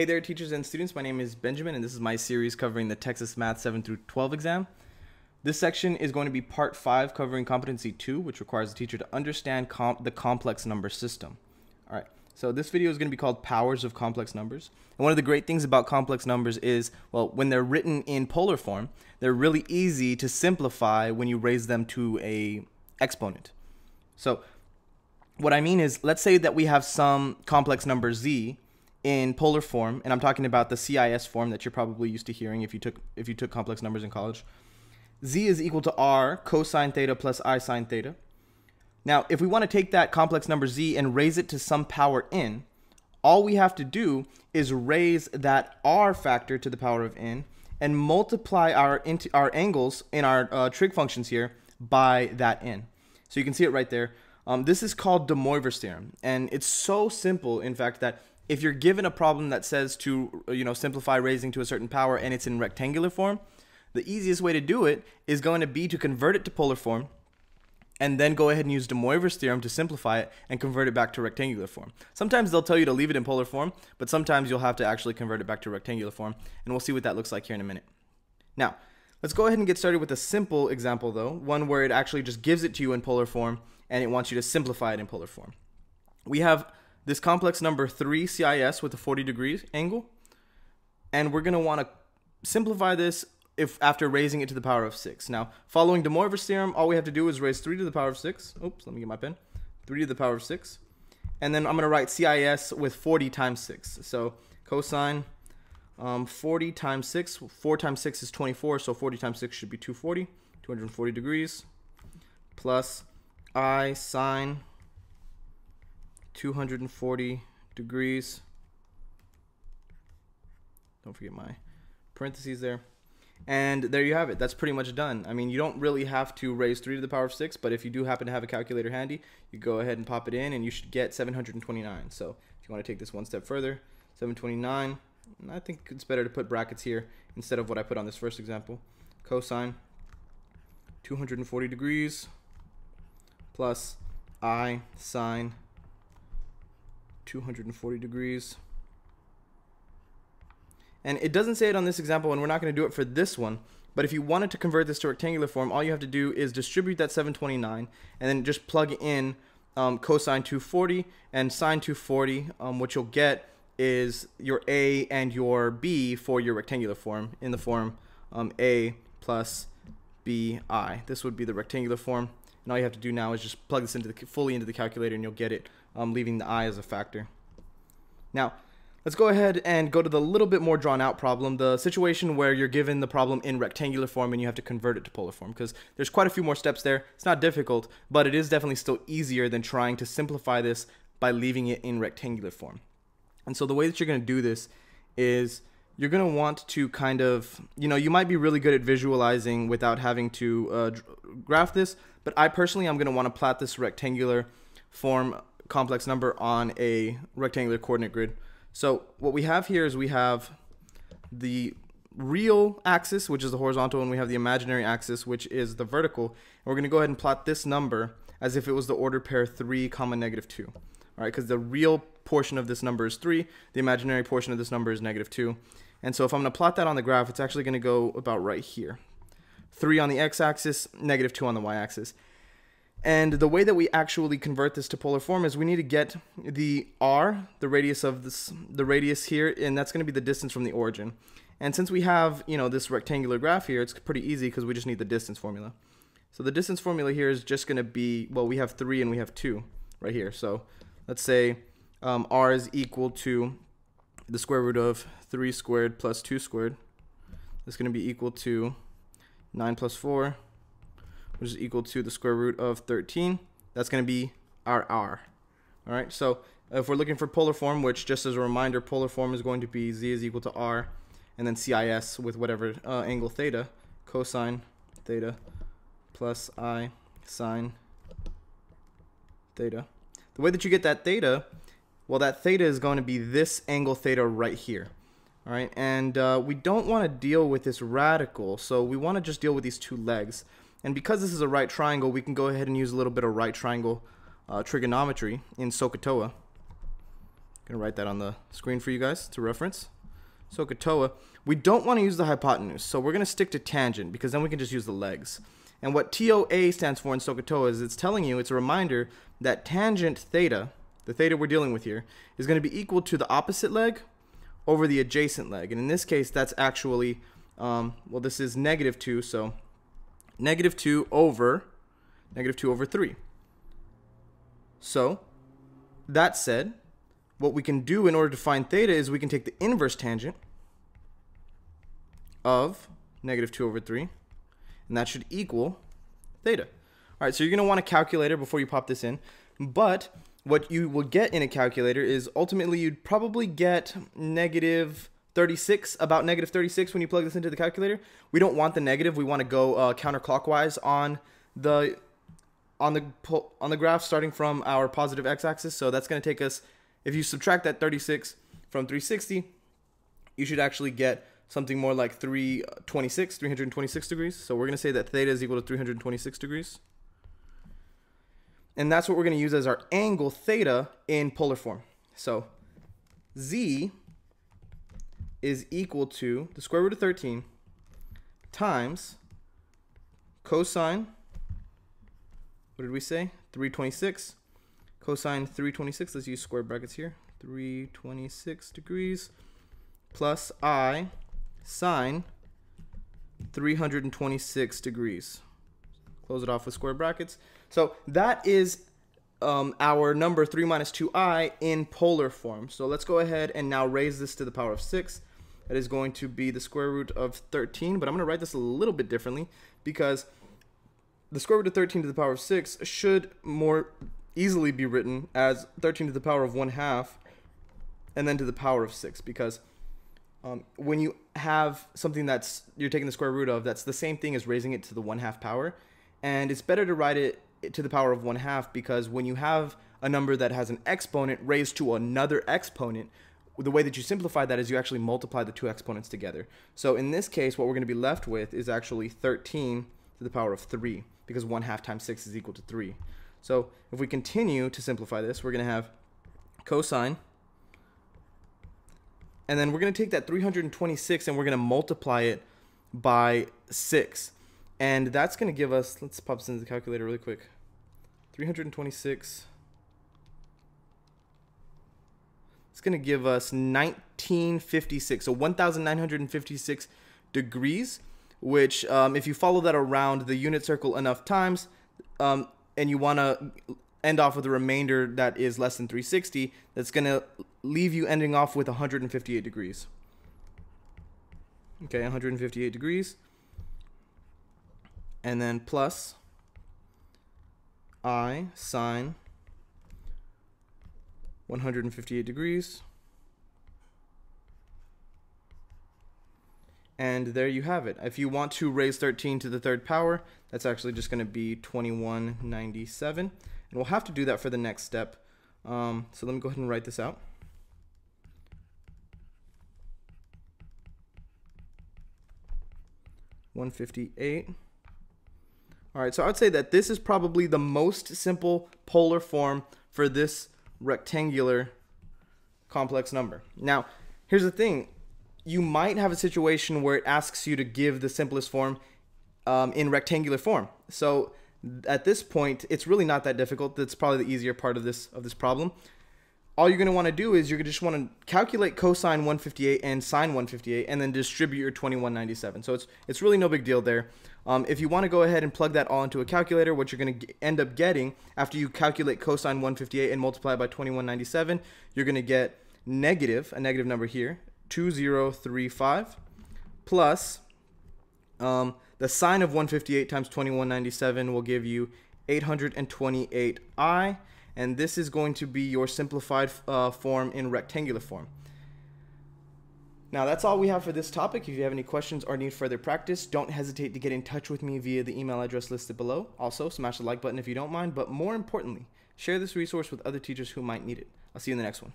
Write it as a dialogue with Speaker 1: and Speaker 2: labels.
Speaker 1: Hey there, teachers and students. My name is Benjamin, and this is my series covering the TExES Math 7 through 12 exam. This section is going to be part 5 covering competency 2, which requires the teacher to understand comp the complex number system. All right, so this video is going to be called Powers of Complex Numbers. And one of the great things about complex numbers is, well, when they're written in polar form, they're really easy to simplify when you raise them to a exponent. So what I mean is, let's say that we have some complex number z, in polar form, and I'm talking about the CIS form that you're probably used to hearing if you took if you took complex numbers in college. Z is equal to R cosine theta plus I sine theta. Now, if we want to take that complex number Z and raise it to some power n, all we have to do is raise that R factor to the power of n and multiply our into our angles in our uh, trig functions here by that n. So you can see it right there. Um, this is called de Moivre's theorem, and it's so simple, in fact, that if you're given a problem that says to you know simplify raising to a certain power and it's in rectangular form, the easiest way to do it is going to be to convert it to polar form and then go ahead and use de Moivre's theorem to simplify it and convert it back to rectangular form. Sometimes they'll tell you to leave it in polar form, but sometimes you'll have to actually convert it back to rectangular form, and we'll see what that looks like here in a minute. Now, let's go ahead and get started with a simple example though, one where it actually just gives it to you in polar form and it wants you to simplify it in polar form. We have this complex number 3 CIS with a 40 degrees angle. And we're going to want to simplify this if after raising it to the power of 6. Now, following de Moivre's theorem, all we have to do is raise 3 to the power of 6. Oops, let me get my pen. 3 to the power of 6. And then I'm going to write CIS with 40 times 6. So cosine um, 40 times 6. 4 times 6 is 24, so 40 times 6 should be 240. 240 degrees. Plus I sine 240 degrees. Don't forget my parentheses there. And there you have it. That's pretty much done. I mean, you don't really have to raise 3 to the power of 6, but if you do happen to have a calculator handy, you go ahead and pop it in, and you should get 729. So if you want to take this one step further, 729, I think it's better to put brackets here instead of what I put on this first example. Cosine 240 degrees plus I sine 240 degrees. And it doesn't say it on this example, and we're not going to do it for this one. But if you wanted to convert this to rectangular form, all you have to do is distribute that 729 and then just plug in um, cosine 240 and sine 240. Um, what you'll get is your A and your B for your rectangular form in the form um, A plus BI. This would be the rectangular form. And all you have to do now is just plug this into the, fully into the calculator and you'll get it um, leaving the i as a factor. Now, let's go ahead and go to the little bit more drawn out problem, the situation where you're given the problem in rectangular form and you have to convert it to polar form, because there's quite a few more steps there. It's not difficult, but it is definitely still easier than trying to simplify this by leaving it in rectangular form. And so the way that you're going to do this is you're going to want to kind of, you know, you might be really good at visualizing without having to uh, graph this, but I personally, I'm going to want to plot this rectangular form complex number on a rectangular coordinate grid. So what we have here is we have the real axis, which is the horizontal, and we have the imaginary axis, which is the vertical. And we're going to go ahead and plot this number as if it was the order pair 3 comma negative 2. All right, because the real portion of this number is 3, the imaginary portion of this number is negative 2. And so if I'm going to plot that on the graph, it's actually going to go about right here. 3 on the x-axis, negative 2 on the y-axis. And the way that we actually convert this to polar form is we need to get the r, the radius of this, the radius here, and that's going to be the distance from the origin. And since we have, you know, this rectangular graph here, it's pretty easy because we just need the distance formula. So the distance formula here is just going to be, well, we have 3 and we have 2 right here. So let's say um, r is equal to the square root of 3 squared plus 2 squared. That's going to be equal to 9 plus 4 which is equal to the square root of 13. That's going to be our r. All right, so if we're looking for polar form, which just as a reminder, polar form is going to be z is equal to r, and then cis with whatever uh, angle theta, cosine theta plus i sine theta. The way that you get that theta, well, that theta is going to be this angle theta right here. All right, and uh, we don't want to deal with this radical, so we want to just deal with these two legs. And because this is a right triangle, we can go ahead and use a little bit of right triangle uh, trigonometry in SOHCAHTOA. I'm going to write that on the screen for you guys to reference. SOHCAHTOA. We don't want to use the hypotenuse, so we're going to stick to tangent because then we can just use the legs. And what TOA stands for in SOHCAHTOA is it's telling you, it's a reminder that tangent theta, the theta we're dealing with here, is going to be equal to the opposite leg over the adjacent leg. And in this case, that's actually, um, well, this is negative 2, so negative 2 over negative 2 over 3. So, that said, what we can do in order to find theta is we can take the inverse tangent of negative 2 over 3, and that should equal theta. All right, so you're going to want a calculator before you pop this in, but what you will get in a calculator is ultimately you'd probably get negative 36, about negative 36 when you plug this into the calculator. We don't want the negative. We want to go uh, counterclockwise on the on the on the graph starting from our positive x-axis. So that's going to take us, if you subtract that 36 from 360, you should actually get something more like 326, 326 degrees. So we're going to say that theta is equal to 326 degrees. And that's what we're going to use as our angle theta in polar form. So z is equal to the square root of 13 times cosine, what did we say? 326. Cosine 326, let's use square brackets here. 326 degrees plus i sine 326 degrees. Close it off with square brackets. So that is um, our number 3 minus 2i in polar form. So let's go ahead and now raise this to the power of 6. That is going to be the square root of 13, but I'm going to write this a little bit differently because the square root of 13 to the power of 6 should more easily be written as 13 to the power of 1 half and then to the power of 6 because um, when you have something that's you're taking the square root of that's the same thing as raising it to the 1 half power. And it's better to write it to the power of 1 half because when you have a number that has an exponent raised to another exponent the way that you simplify that is you actually multiply the two exponents together. So in this case, what we're going to be left with is actually 13 to the power of 3, because 1 half times 6 is equal to 3. So if we continue to simplify this, we're going to have cosine, and then we're going to take that 326 and we're going to multiply it by 6. And that's going to give us, let's pop this into the calculator really quick, 326 It's going to give us 1956, so 1956 degrees, which um, if you follow that around the unit circle enough times, um, and you want to end off with a remainder that is less than 360, that's going to leave you ending off with 158 degrees. Okay, 158 degrees. And then plus I sine 158 degrees. And there you have it. If you want to raise 13 to the third power, that's actually just going to be 2197. And we'll have to do that for the next step. Um, so let me go ahead and write this out. One fifty eight. All right, so I would say that this is probably the most simple polar form for this rectangular complex number. Now, here's the thing. You might have a situation where it asks you to give the simplest form um, in rectangular form. So at this point, it's really not that difficult. That's probably the easier part of this of this problem all you're going to want to do is you're going to just want to calculate cosine 158 and sine 158 and then distribute your 2197. So it's it's really no big deal there. Um, if you want to go ahead and plug that all into a calculator, what you're going to end up getting after you calculate cosine 158 and multiply by 2197, you're going to get negative, a negative number here, 2035 plus um, the sine of 158 times 2197 will give you 828i and this is going to be your simplified uh, form in rectangular form. Now that's all we have for this topic. If you have any questions or need further practice, don't hesitate to get in touch with me via the email address listed below. Also, smash the like button if you don't mind, but more importantly, share this resource with other teachers who might need it. I'll see you in the next one.